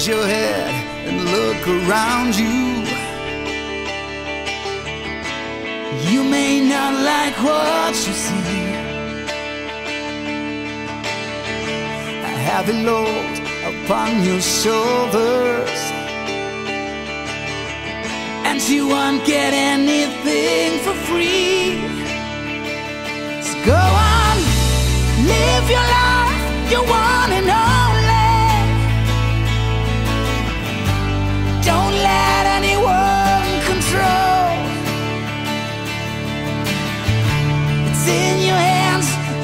raise your head and look around you. You may not like what you see. A heavy load upon your shoulders. And you won't get anything for free. So go on, live your life, you one and only.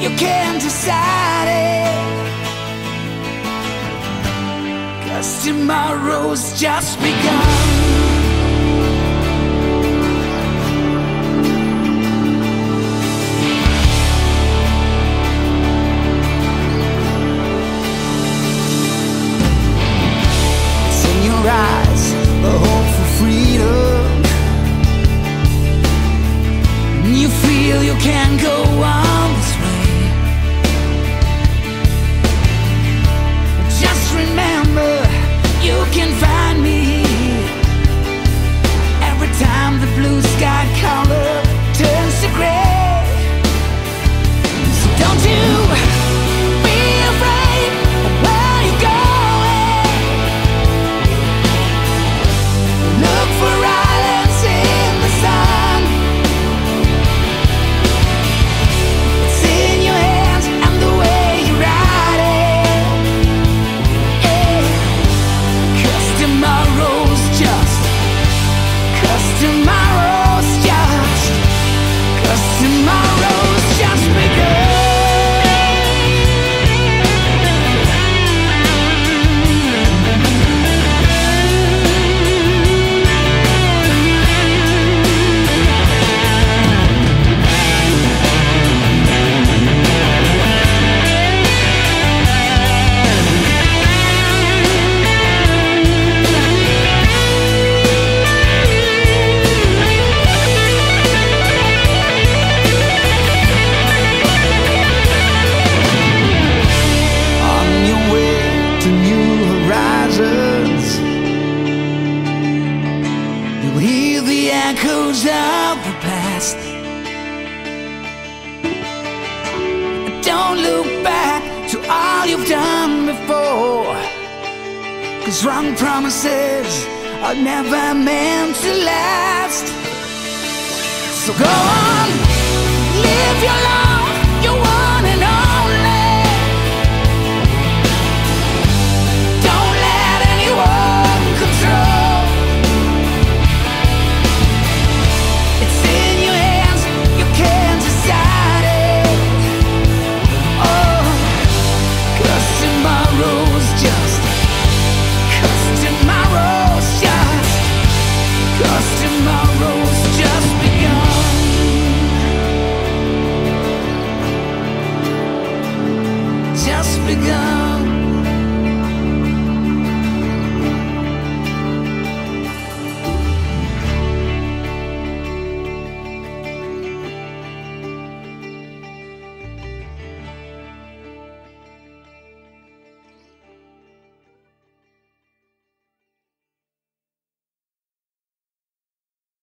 You can't decide it. Cause tomorrow's just begun. You'll hear the echoes of the past. Don't look back to all you've done before. Cause wrong promises are never meant to last. So go on, live your life. begun.